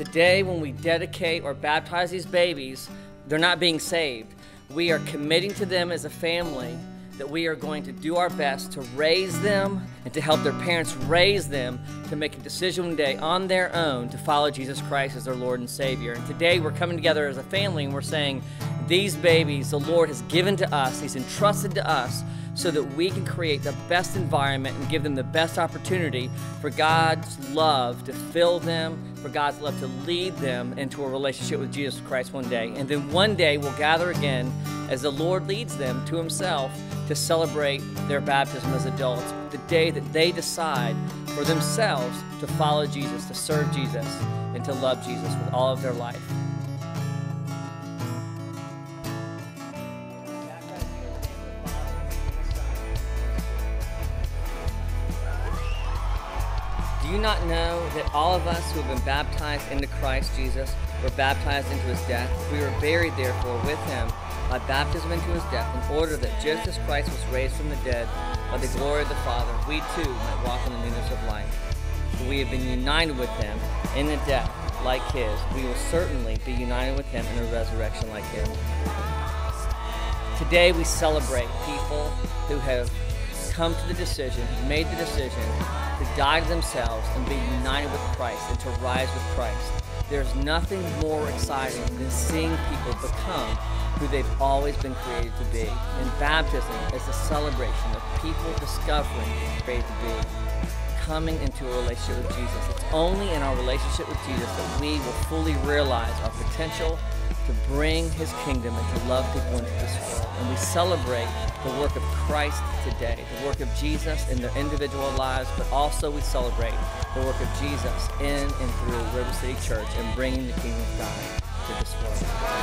Today, when we dedicate or baptize these babies, they're not being saved. We are committing to them as a family that we are going to do our best to raise them and to help their parents raise them to make a decision one day on their own to follow Jesus Christ as their Lord and Savior. And today we're coming together as a family and we're saying, these babies the Lord has given to us, He's entrusted to us so that we can create the best environment and give them the best opportunity for God's love to fill them, for God's love to lead them into a relationship with Jesus Christ one day. And then one day we'll gather again as the Lord leads them to Himself to celebrate their baptism as adults, the day that they decide for themselves to follow Jesus, to serve Jesus, and to love Jesus with all of their life. You not know that all of us who have been baptized into Christ Jesus were baptized into his death? We were buried, therefore, with him by baptism into his death, in order that just as Christ was raised from the dead by the glory of the Father, we too might walk in the newness of life. For we have been united with him in a death like his. We will certainly be united with him in a resurrection like his. Today we celebrate people who have come to the decision, made the decision to die to themselves and be united with Christ and to rise with Christ. There's nothing more exciting than seeing people become who they've always been created to be. And baptism is a celebration of people discovering who created to be, coming into a relationship with Jesus. It's only in our relationship with Jesus that we will fully realize our potential to bring his kingdom and to love people into this world. And we celebrate the work of Christ today, the work of Jesus in their individual lives, but also we celebrate the work of Jesus in and through River City Church and bringing the kingdom of God to this world.